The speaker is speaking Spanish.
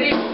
Rodrigo.